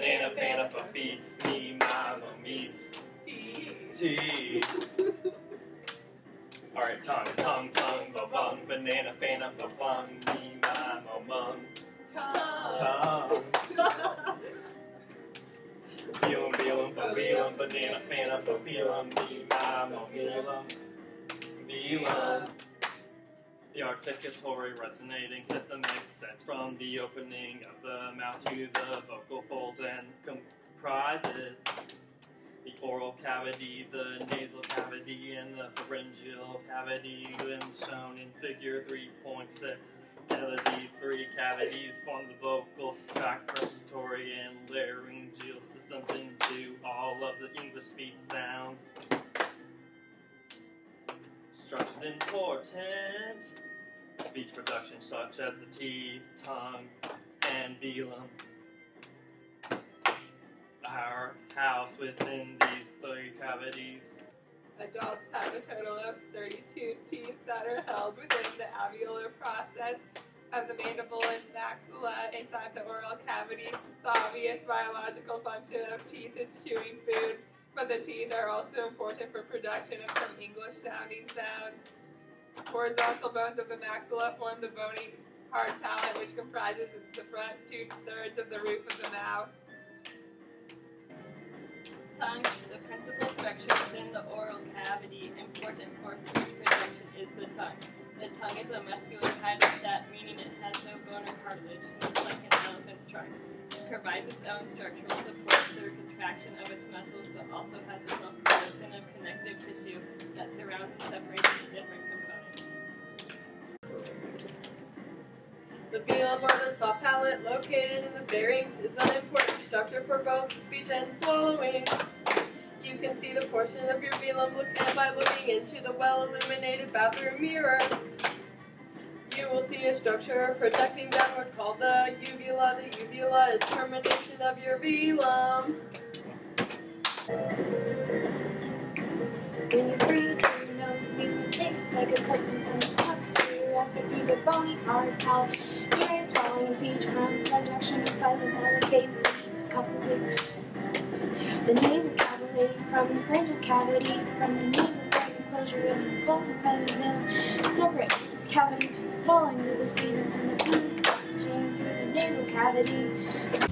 banana, fana, for fee, me, mama, me, T. T. Alright, tongue, tongue, tongue, ba bung, banana, fana, ba bung, me, mama, mum, Tongue. tongue. Feelum, feelum, ba feelum, banana, fana, ba feelum, me, mama, mealum, mealum. The articulatory resonating system extends from the opening of the mouth to the vocal folds and comprises the oral cavity, the nasal cavity, and the pharyngeal cavity, when shown in figure 3.6. Together, these three cavities form the vocal tract, respiratory, and laryngeal systems into all of the English speech sounds. Structures important. Speech production, such as the teeth, tongue, and velum, are housed within these three cavities. Adults have a total of 32 teeth that are held within the alveolar process of the mandible and maxilla inside the oral cavity. The obvious biological function of teeth is chewing food, but the teeth are also important for production of some English sounding sounds. Horizontal bones of the maxilla form the bony hard palate, which comprises the front two thirds of the roof of the mouth. Tongue, the principal structure within the oral cavity important for speech production is the tongue. The tongue is a muscular hydrostat, meaning it has no bone or cartilage, much like an elephant's trunk. It provides its own structural support through contraction of its muscles, but also has a self-skeleton of connective tissue that surrounds and separates its different components. The velum or the soft palate located in the pharynx is an important structure for both speech and swallowing. You can see the portion of your velum by looking into the well-illuminated bathroom mirror. You will see a structure projecting downward called the uvula. The uvula is termination of your velum. When you breathe your nose, feeling things like a curtain from across your aspect through the bony hard palate. During swallowing speech from projection of violent allocates the nasal cavity from the pharyngeal cavity from the nasal pharyngeal enclosure and closure by the middle. Separate cavities falling to the sputum and the food passaging through the nasal cavity.